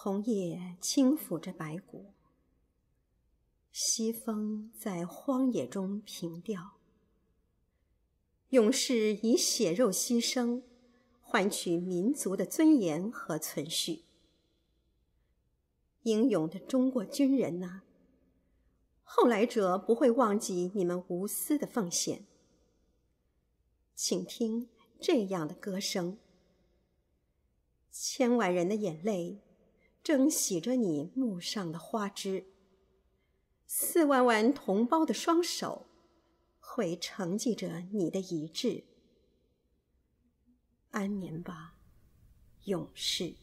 红叶轻抚着白骨，西风在荒野中平调。勇士以血肉牺牲，换取民族的尊严和存续。英勇的中国军人呐，后来者不会忘记你们无私的奉献。请听这样的歌声：千万人的眼泪正洗着你墓上的花枝，四万万同胞的双手。会承继着你的遗志，安眠吧，勇士。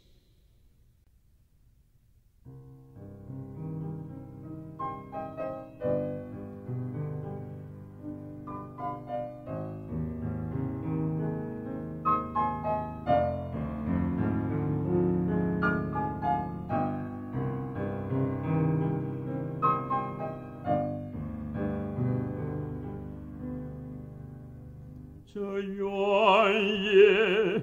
这原野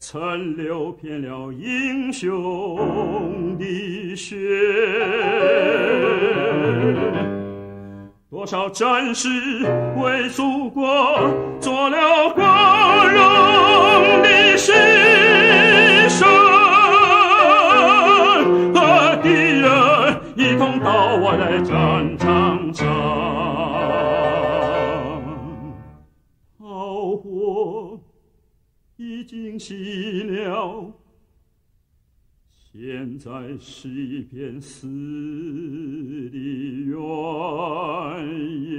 曾流遍了英雄的血，多少战士为祖国做了光荣的牺牲，和敌人一同到我的战场上。经熄了，现在是一片死的原野，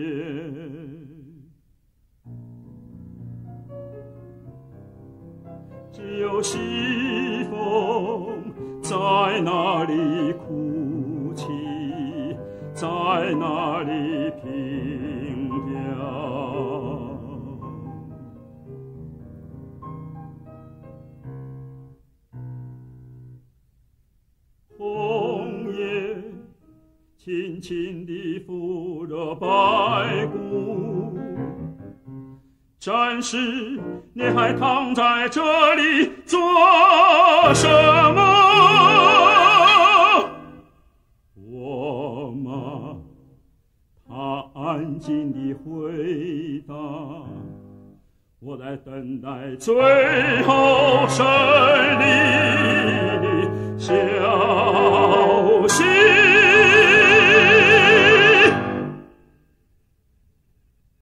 只有西风在那里哭泣，在那里平调。轻轻地抚着白骨，战士，你还躺在这里做什么？我吗？他安静地回答：我在等待最后胜利